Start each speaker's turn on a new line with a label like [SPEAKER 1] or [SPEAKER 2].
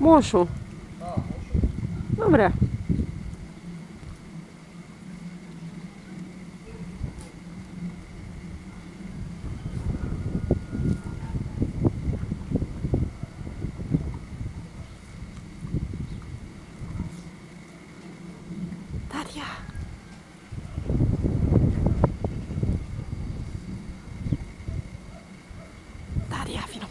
[SPEAKER 1] Mocho. Dobra. Daria.
[SPEAKER 2] Daria, fino